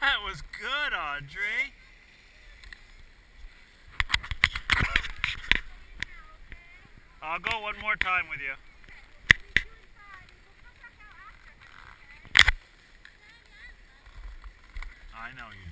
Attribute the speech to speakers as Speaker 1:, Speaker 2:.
Speaker 1: That was good, Audrey. I'll go one more time with you. I know you